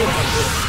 Oh, my God.